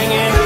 singing.